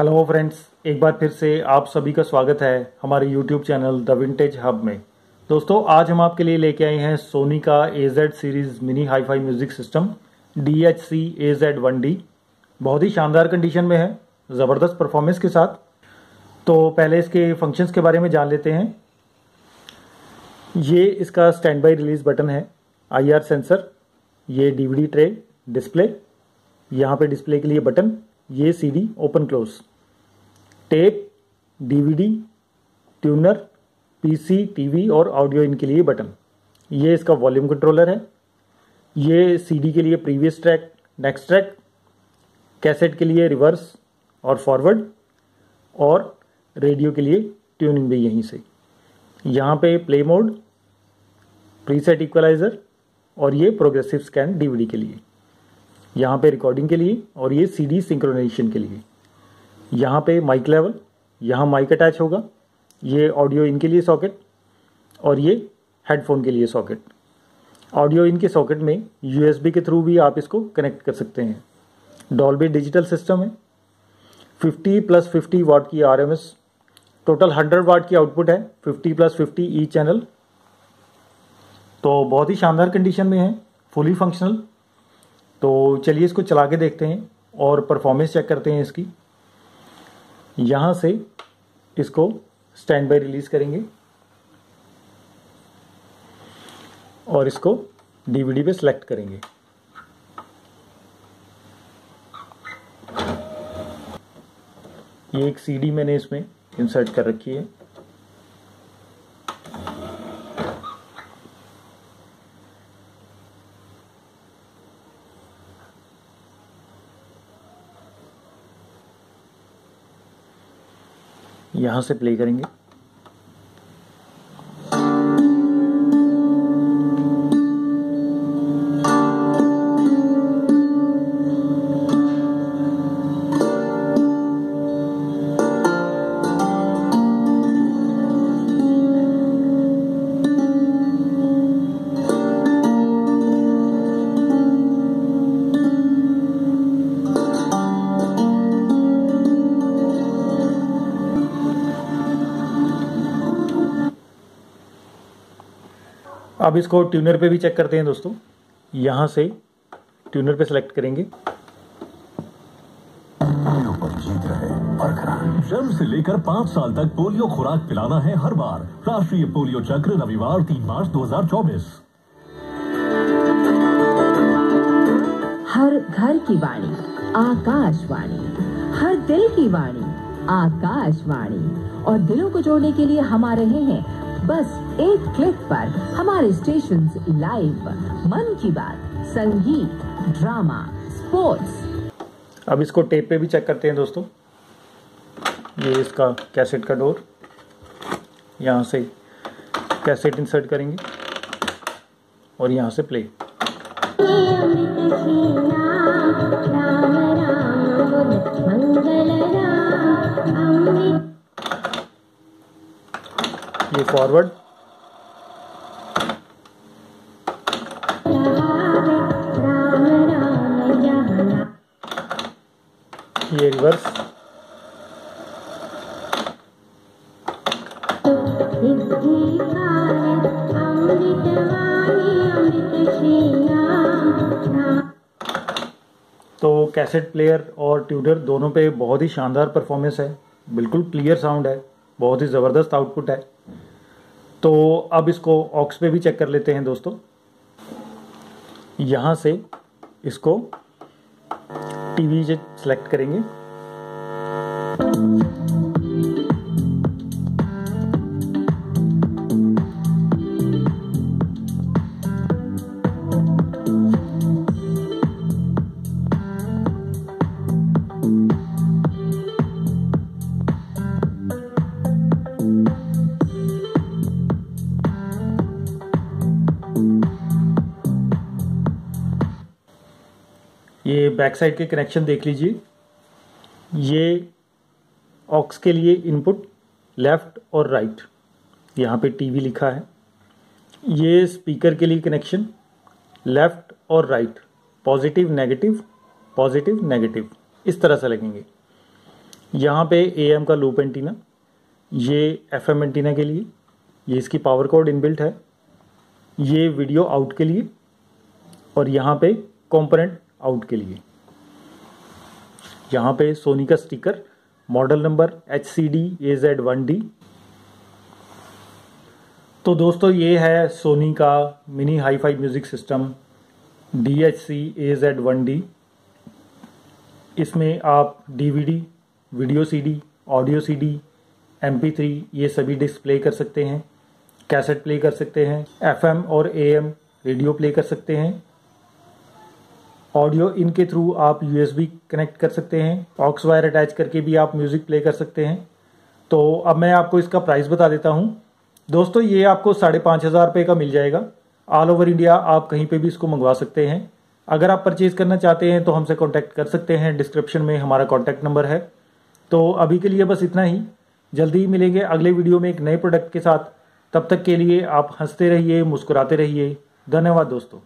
Hello friends एक बार फिर से आप सभी का स्वागत है हमारे YouTube channel the vintage hub में। दोस्तों, आज हम आपके लिए लेके आए हैं सोनी का A Z series mini hi fi music system D H C A Z one D बहुत ही शानदार कंडीशन में है, ज़बरदस्त परफॉर्मेंस के साथ। तो पहले इसके फ़ंक्शंस के बारे में जान लेते हैं। ये इसका स्टैंड बाई रिलीज़ बटन है आई आर सेंसर ये डीवीडी ट्रे डिस्प्ले यहाँ पे डिस्प्ले के लिए बटन ये CD open close tape DVD tuner PC TV और ऑडियो इन के लिए बटन ये इसका वॉल्यूम कंट्रोलर है। ये सीडी के लिए previous track next track cassette के लिए रिवर्स और फॉरवर्ड और रेडियो के लिए ट्यूनिंग भी यहीं से। यहाँ पे प्ले मोड प्रीसेट इक्वलाइजर और ये प्रोग्रेसिव स्कैन डीवीडी के लिए। यहाँ पे रिकॉर्डिंग के लिए और ये सीडी सिंक्रोनाइजेशन के लिए। यहाँ पे माइक लेवल यहाँ माइक अटैच होगा। ये ऑडियो इन के लिए सॉकेट और ये हेडफोन के लिए सॉकेट ऑडियो इन के सॉकेट में यूएसबी के थ्रू भी आप इसको कनेक्ट कर सकते हैं। डॉल्बी डिजिटल सिस्टम है। 50 प्लस 50 वाट की आरएमएस टोटल 100 वाट की आउटपुट है। 50 प्लस 50 ई चैनल तो बहुत ही शानदार कंडीशन में है। फुली फंक्शनल तो चलिए इसको चला के देखते हैं और परफॉर्मेंस चेक करते हैं इसकी। यहाँ से इसको स्टैंड बाय रिलीज़ करेंगे। और इसको डीवीडी पे सेलेक्ट करेंगे। ये एक सीडी मैंने इसमें इंसर्ट कर रखी है। यहाँ से प्ले करेंगे। अब इसको ट्यूनर पे भी चेक करते हैं दोस्तों। यहाँ से ट्यूनर पे सेलेक्ट करेंगे। पोलियो पर जीत रहे बरकरार जन्म से लेकर पाँच साल तक पोलियो खुराक पिलाना है हर बार। राष्ट्रीय पोलियो चक्र रविवार तीन मार्च 2024 हर घर की वाणी आकाशवाणी। हर दिल की वाणी आकाशवाणी। और दिलों को जोड़ने के लिए हम आ रहे हैं बस एक क्लिक पर हमारे स्टेशन लाइव मन की बात संगीत ड्रामा स्पोर्ट्स अब इसको टेप पे भी चेक करते हैं दोस्तों। ये इसका कैसेट का डोर यहाँ से कैसेट इंसर्ट करेंगे। और यहाँ से प्ले ये फॉरवर्ड ये रिवर्स तो कैसेट प्लेयर और ट्यूडर दोनों पे बहुत ही शानदार परफॉर्मेंस है। बिल्कुल क्लियर साउंड है। बहुत ही ज़बरदस्त आउटपुट है। तो अब इसको ऑक्स पे भी चेक कर लेते हैं दोस्तों। यहाँ से इसको टीवी सेलेक्ट करेंगे। ये बैक साइड के कनेक्शन देख लीजिए। ये ऑक्स के लिए इनपुट लेफ़्ट और राइट यहाँ पे टीवी लिखा है। ये स्पीकर के लिए कनेक्शन लेफ़्ट और right positive negative positive negative इस तरह से लगेंगे। यहाँ पे एम का लूप एंटीना ये एफ़ एम एंटीना के लिए। ये इसकी पावर कोड इनबिल्ट है। ये वीडियो आउट के लिए। और यहाँ पे कंपोनेंट आउट के लिए। यहाँ पे सोनी का sticker model number H C D A Z one D तो दोस्तों, ये है सोनी का mini hi fi music system D H C A Z one D इसमें आप DVD video CD audio CD three ये सभी डिस्प्ले कर सकते हैं कैसेट प्ले कर सकते हैं एफएम और एएम रेडियो प्ले कर सकते हैं। ऑडियो इनके थ्रू आप यूएसबी कनेक्ट कर सकते हैं ऑक्स वायर अटैच करके भी आप म्यूज़िक प्ले कर सकते हैं। तो अब मैं आपको इसका प्राइस बता देता हूँ। दोस्तों, ये आपको साढ़े पाँच हज़ार रुपये का मिल जाएगा। ऑल ओवर इंडिया आप कहीं पे भी इसको मंगवा सकते हैं। अगर आप परचेज करना चाहते हैं तो हमसे कांटेक्ट कर सकते हैं। डिस्क्रिप्शन में हमारा कांटेक्ट नंबर है। तो अभी के लिए बस इतना ही। जल्दी ही मिलेंगे अगले वीडियो में एक नए प्रोडक्ट के साथ। तब तक के लिए आप हँसते रहिए, मुस्कुराते रहिए। धन्यवाद दोस्तों।